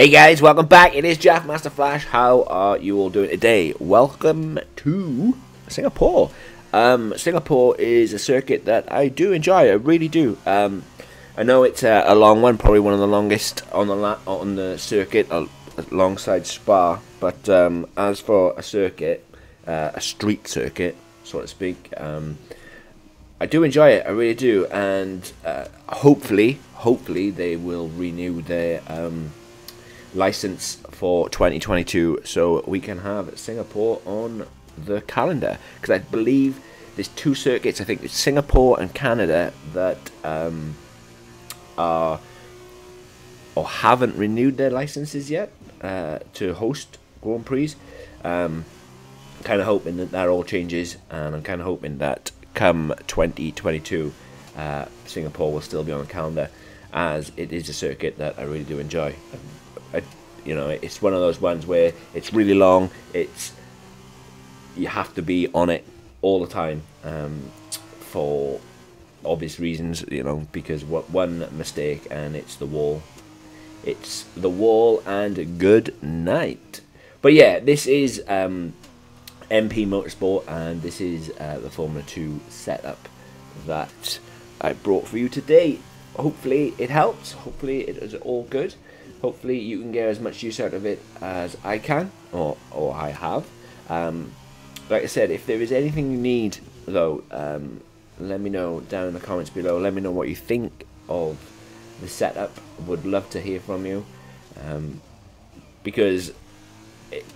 Hey guys, welcome back. It is Jaf Master Flash. How are you all doing today? Welcome to Singapore. Um, Singapore is a circuit that I do enjoy. I really do. Um, I know it's a, a, long one, probably one of the longest on the on the circuit, alongside Spa. But um, as for a circuit, uh, a street circuit, so to speak, um, I do enjoy it. I really do, and uh, hopefully, hopefully they will renew their um, license for 2022 so we can have Singapore on the calendar. Because I believe there's two circuits. I think it's Singapore and Canada that um, are or haven't renewed their licenses yet uh, to host Grand Prix. Um, kind of hoping that that all changes and I'm kind of hoping that come 2022 uh, Singapore will still be on the calendar as it is a circuit that I really do enjoy you know, it's one of those ones where it's really long. It's you have to be on it all the time um, for obvious reasons. You know, because what one mistake and it's the wall. It's the wall and good night. But yeah, this is um, MP Motorsport and this is uh, the Formula 2 setup that I brought for you today. Hopefully it helps. Hopefully it is all good hopefully you can get as much use out of it as I can or or I have. Um, like I said, if there is anything you need though, um, let me know down in the comments below. Let me know what you think of the setup. Would love to hear from you um, because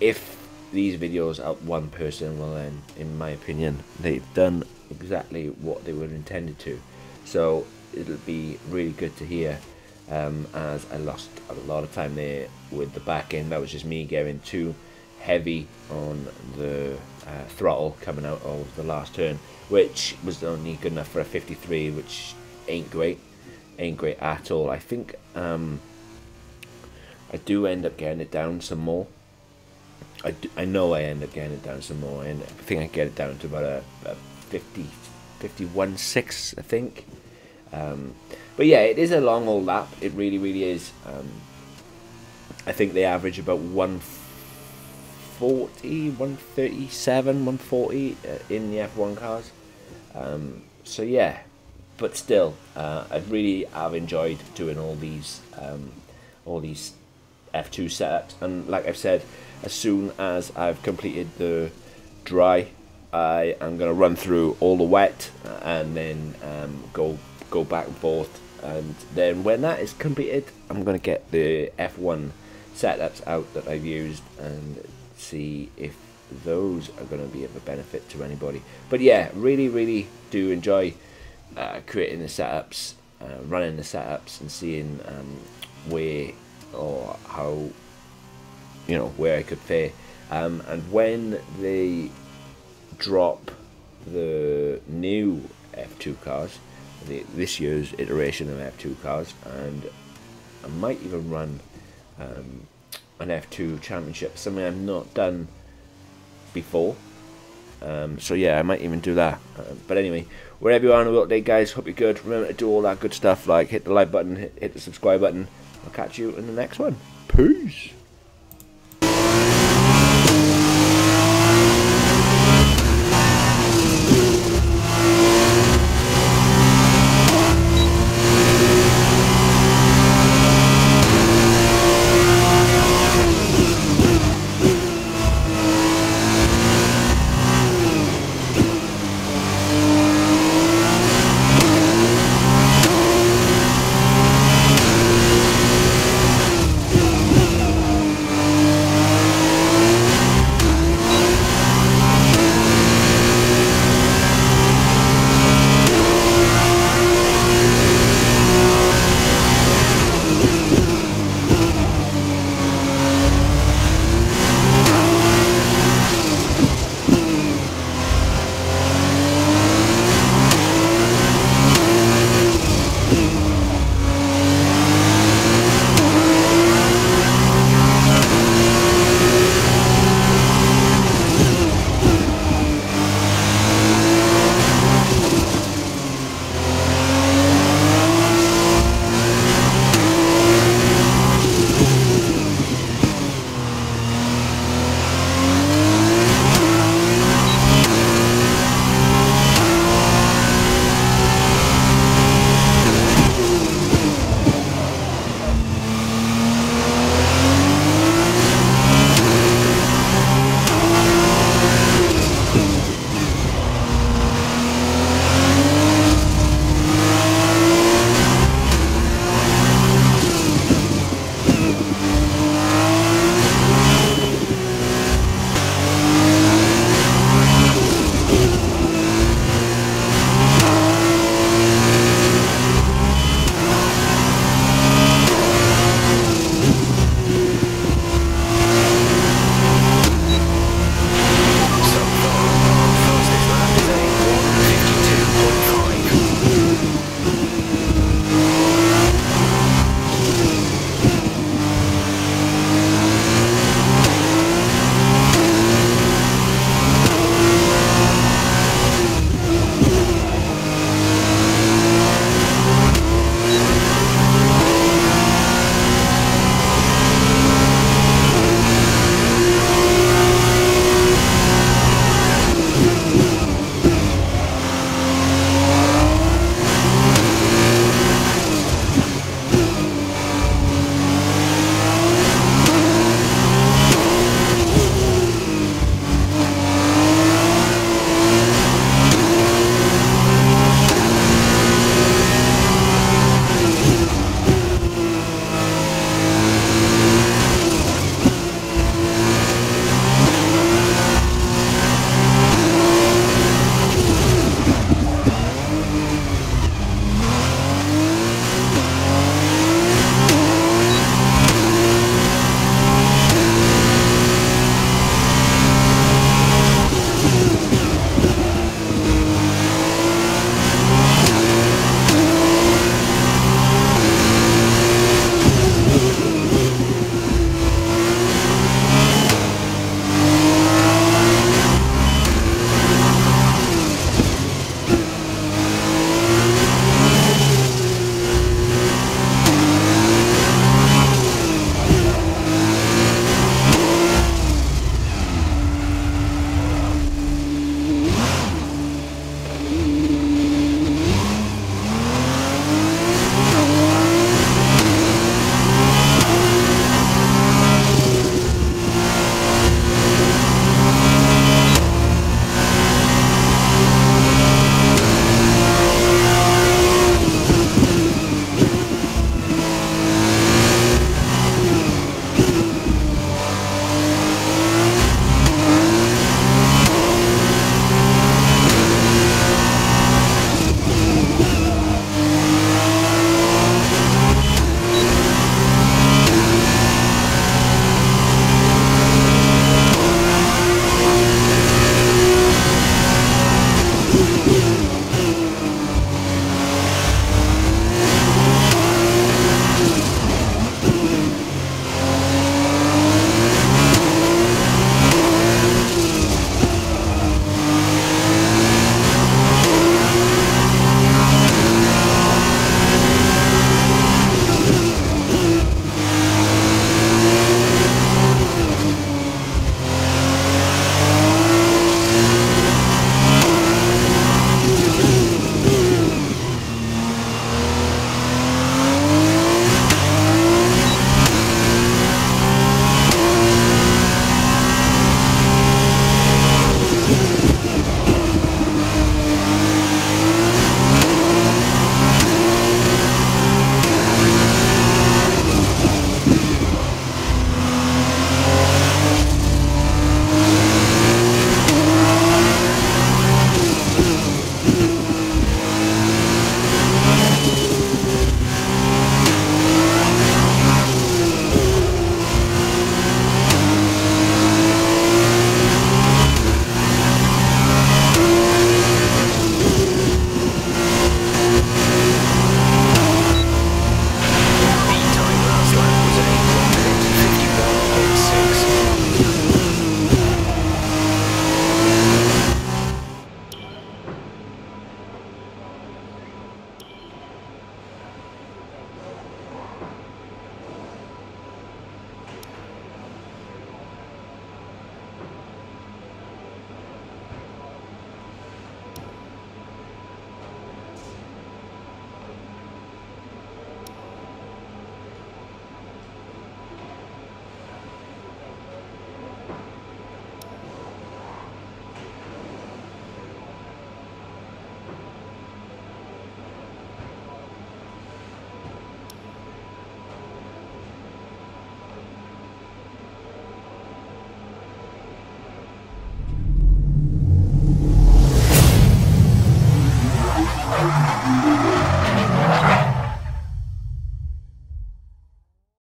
if these videos help one person, well then, in my opinion, they've done exactly what they were intended to. So it'll be really good to hear um, as I lost a lot of time there with the back end. That was just me going too heavy on the uh, throttle coming out of the last turn, which was only good enough for a 53, which ain't great, ain't great at all. I think um, I do end up getting it down some more. I, do, I know I end up getting it down some more, and I think I get it down to about a, a 50, 51 6, I think. Um, but yeah, it is a long old lap. It really, really is. Um, I think they average about 140, 137, 140 uh, in the F1 cars. Um, so yeah, but still, uh, I really have enjoyed doing all these, um, all these F2 setups. And like I've said, as soon as I've completed the dry, I am going to run through all the wet and then um, go go back and forth and then when that is completed I'm going to get the F1 setups out that I've used and see if those are going to be of a benefit to anybody. But yeah really really do enjoy uh, creating the setups uh, running the setups and seeing um, where or how you know where I could fare. Um, and when they drop the new F2 cars the, this year's iteration of F2 cars, and I might even run um, an F2 championship, something I've not done before. Um, so yeah, I might even do that. Uh, but anyway, wherever you are in the world guys, hope you're good. Remember to do all that good stuff, like hit the like button, hit, hit the subscribe button. I'll catch you in the next one. Peace.